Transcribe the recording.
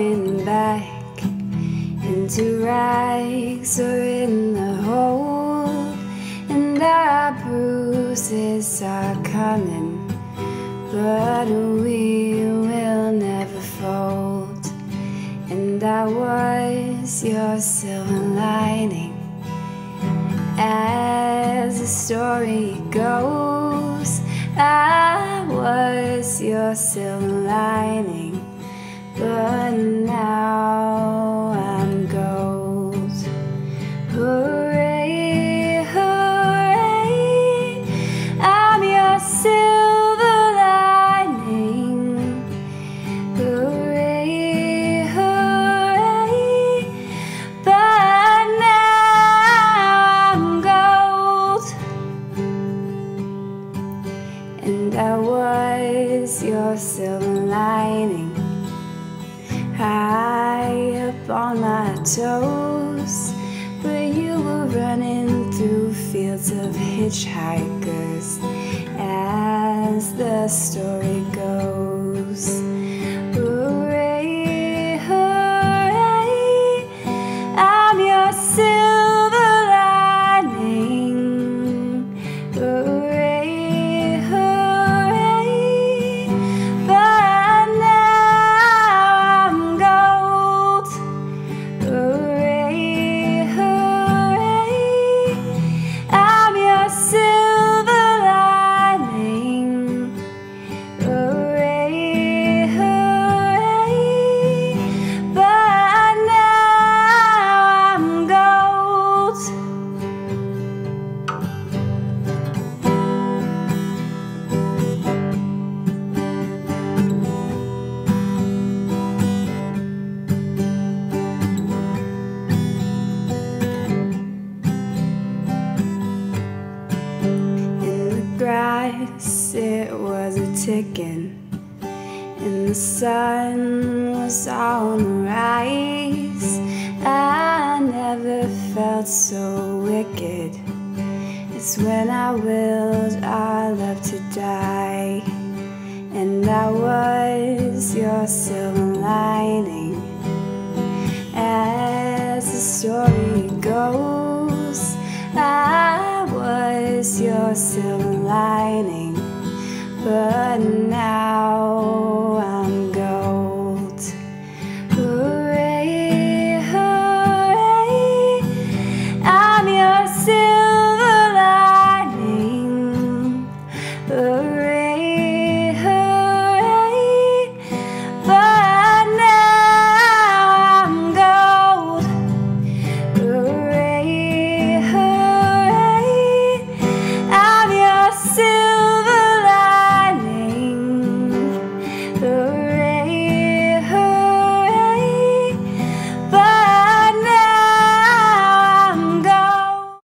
going back into rags or in the hole, and our bruises are coming, but we will never fold. And I was your silver lining, as the story goes. I was your silver lining, silver lining High up on my toes. But you were running through fields of hitchhikers As the story goes grass, it was a ticking, and the sun was on the rise. I never felt so wicked. It's when I willed our love to die, and I was your silver lining. Silver lining, but